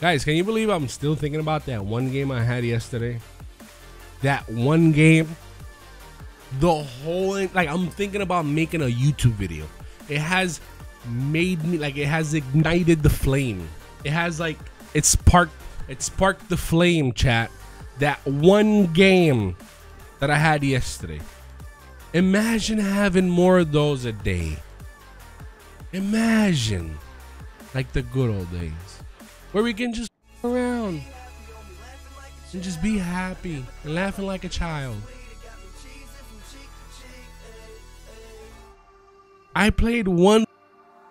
Guys, can you believe I'm still thinking about that one game I had yesterday? That one game. The whole like I'm thinking about making a YouTube video. It has made me like it has ignited the flame. It has like it sparked it sparked the flame, chat. That one game that I had yesterday. Imagine having more of those a day. Imagine like the good old days where we can just around and just be happy and laughing like a child. I played one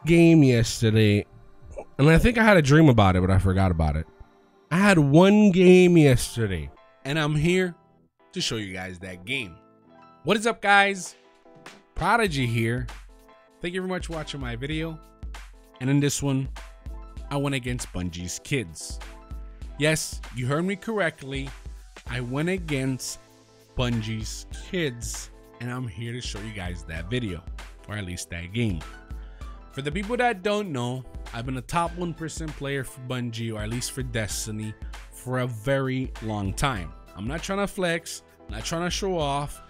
game yesterday and I think I had a dream about it, but I forgot about it. I had one game yesterday and I'm here to show you guys that game. What is up, guys? Prodigy here. Thank you very much for watching my video. And in this one, I went against Bungie's kids. Yes, you heard me correctly. I went against Bungie's kids, and I'm here to show you guys that video, or at least that game. For the people that don't know, I've been a top 1% player for Bungie, or at least for Destiny, for a very long time. I'm not trying to flex, I'm not trying to show off.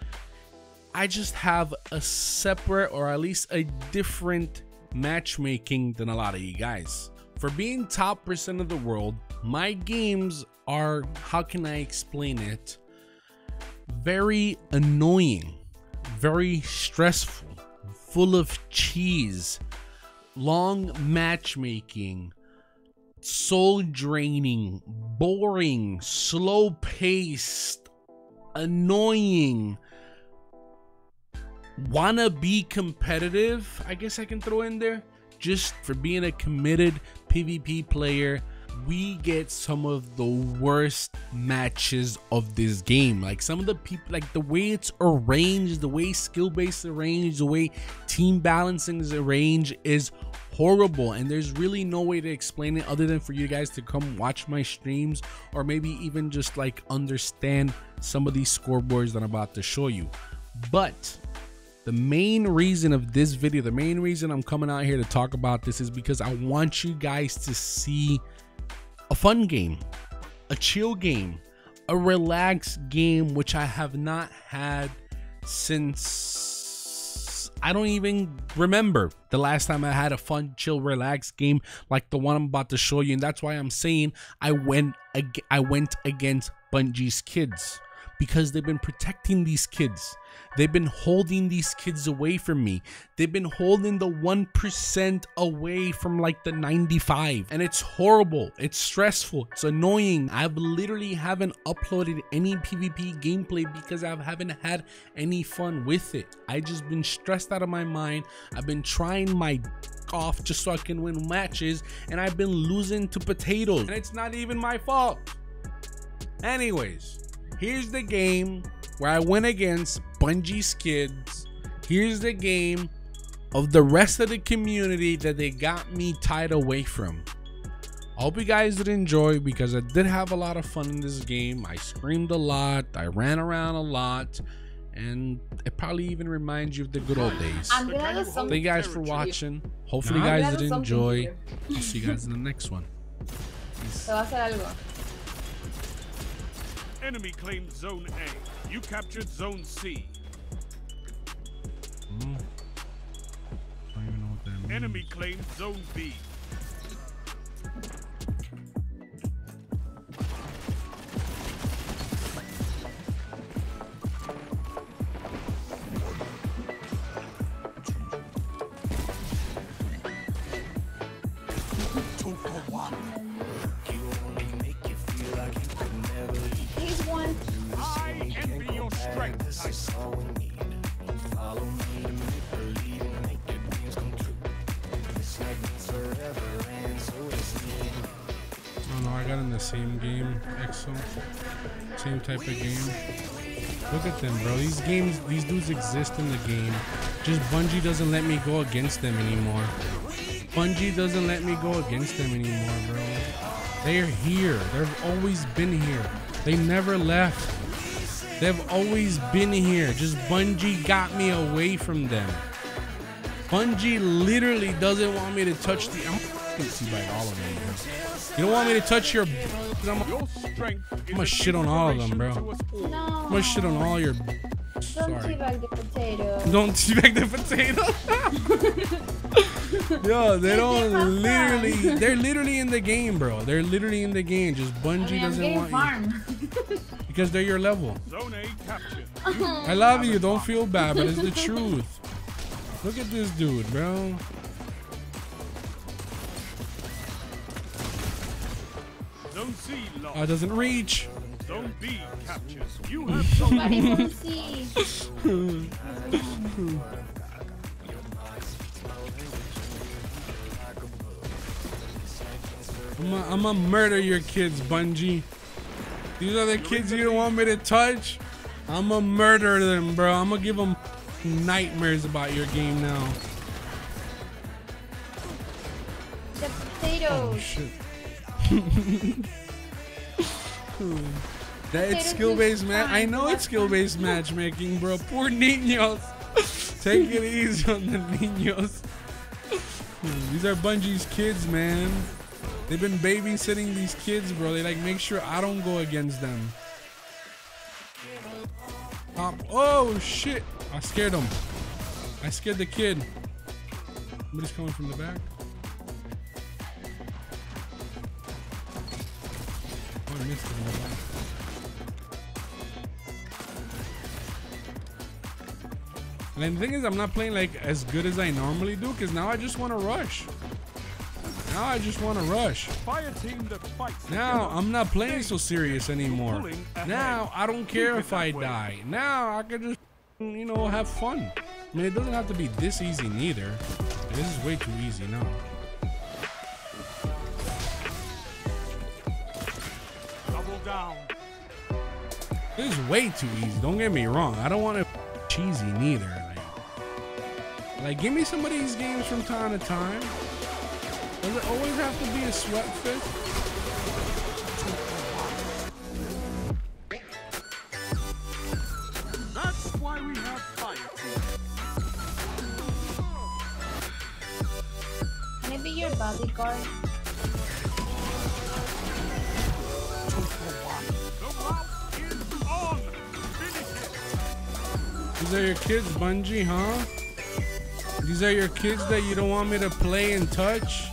I just have a separate, or at least a different matchmaking than a lot of you guys. For being top percent of the world, my games are, how can I explain it? Very annoying, very stressful, full of cheese, long matchmaking, soul draining, boring, slow paced, annoying. Wanna be competitive? I guess I can throw in there just for being a committed PvP player, we get some of the worst matches of this game. Like some of the people, like the way it's arranged, the way skill based arranged, the way team balancing is arranged is horrible. And there's really no way to explain it other than for you guys to come watch my streams or maybe even just like understand some of these scoreboards that I'm about to show you. But the main reason of this video, the main reason I'm coming out here to talk about this is because I want you guys to see a fun game, a chill game, a relaxed game, which I have not had since I don't even remember the last time I had a fun, chill, relaxed game like the one I'm about to show you. And that's why I'm saying I went I went against Bungie's kids because they've been protecting these kids. They've been holding these kids away from me. They've been holding the 1% away from like the 95. And it's horrible. It's stressful. It's annoying. I've literally haven't uploaded any PvP gameplay because I haven't had any fun with it. I just been stressed out of my mind. I've been trying my off just so I can win matches and I've been losing to potatoes. And it's not even my fault. Anyways, Here's the game where I went against Bungie's kids. Here's the game of the rest of the community that they got me tied away from. I hope you guys did enjoy because I did have a lot of fun in this game. I screamed a lot, I ran around a lot, and it probably even reminds you of the good old days. Thank you guys for watching. Hopefully, you guys did enjoy. I'll see you guys in the next one. Peace. Enemy claimed Zone A. You captured Zone C. Mm. Enemy claimed Zone B. got in the same game, Exo. Same type of game. Look at them, bro. These games, these dudes exist in the game. Just Bungie doesn't let me go against them anymore. Bungie doesn't let me go against them anymore, bro. They're here. They've always been here. They never left. They've always been here. Just Bungie got me away from them. Bungie literally doesn't want me to touch the. I'm fucking see by all of them. Bro. You don't want me to touch your. i I'm strength is gonna shit on all of them, bro. to. No. I'm gonna shit on all your. Don't Sorry. teabag the potato. Don't teabag the potato. Yo, they They don't literally. They're literally in the game, bro. They're literally in the game. Just I Bungie mean, I'm doesn't getting want you farm. Because they're your level. Zone A. I love you. Don't feel bad, but it's the truth. Look at this dude, bro. Zone C lost. Oh, it doesn't reach. Zone B captured. You have zone to see. I'm gonna murder your kids, Bungie. These are the kids you don't want me to touch. I'm gonna murder them, bro. I'm gonna give them nightmares about your game now. The Oh shit. that it's skill-based match. I know it's skill-based matchmaking, bro. Poor Ninos. Take it easy on the Ninos. These are Bungie's kids, man. They've been babysitting these kids, bro. They like make sure I don't go against them. Oh shit! I scared him. I scared the kid. Somebody's coming from the back. Oh, I missed back. And the thing is, I'm not playing like as good as I normally do, because now I just want to rush. Now I just want to rush. Fire team that fights Now. I'm not playing so serious anymore. Now I don't care if I die. Now I can just, you know, have fun. I mean, it doesn't have to be this easy neither. This is way too easy now. Double down. This is way too easy. Don't get me wrong. I don't want to cheesy neither. Like, like, give me some of these games from time to time. Does it always have to be a sweat fest? That's why we have fire. Can I be your bodyguard? The route is on. Finish it. These are your kids, Bungie, huh? These are your kids that you don't want me to play and touch?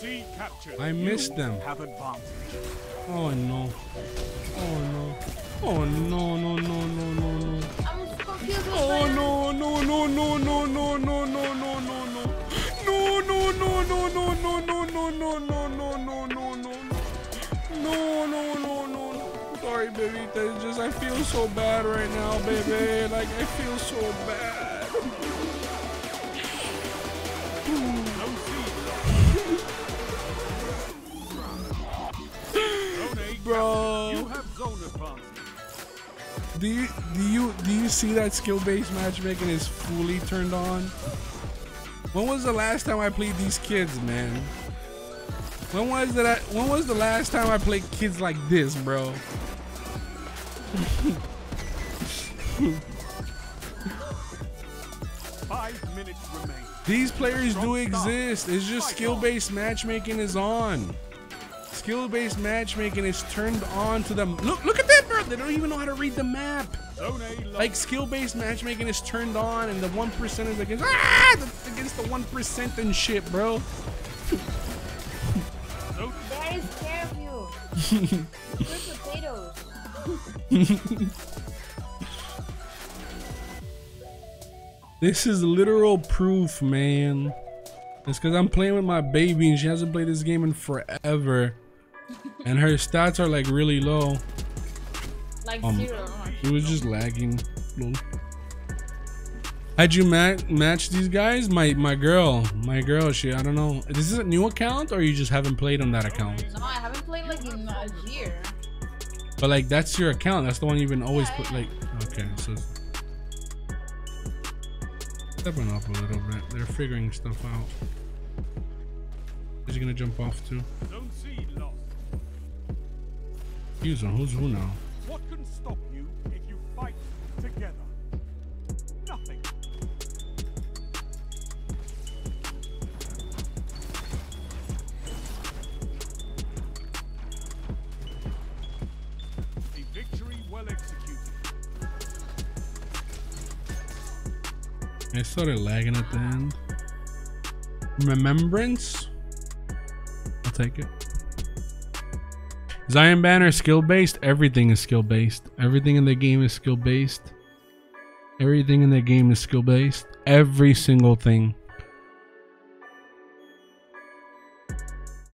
Zone A lost. Zone C captured. I missed them. Have advantage. Oh no. Oh no. Oh no no no no no no. I'm confused with Oh my- no no no no no no no no no no no. No no no no no no no no no no no no no no. No no no no. Sorry, baby. It's just I feel so bad right now, baby. Like I feel so bad. Bro. You have zone advantage. Do you do you do you see that skill-based matchmaking is fully turned on? When was the last time I played these kids, man? When was that? When was the last time I played kids like this, bro? Five minutes remain. These players do exist. It's just skill-based matchmaking is on. Skill-based matchmaking is turned on to them. Look, look at that, bro. They don't even know how to read the map. Zone A lost. Like skill-based matchmaking is turned on, and the one percent is against ah the- against the one percent and shit, bro. Zone Very scared you. Good potatoes. This is literal proof, man. It's because I'm playing with my baby and she hasn't played this game in forever, and her stats are like really low. Like Um, zero. It was just lagging. Lol. Had you ma- match these guys? My my girl, my girl. She I don't know. This is this a new account or you just haven't played on that account? No, I haven't played like in a year. But like that's your account. That's the one you've been always Yeah, put yeah. like. Okay, so stepping up a little bit. They're figuring stuff out. Is he gonna jump off too? Zone C lost. He's on who's who now. What can stop you if you fight together? Nothing. A victory well executed. I started lagging at the end. Remembrance? I'll take it. Zion Banner skill based. Everything is skill based. Everything in the game is skill based. Everything in the game is skill based. Every single thing.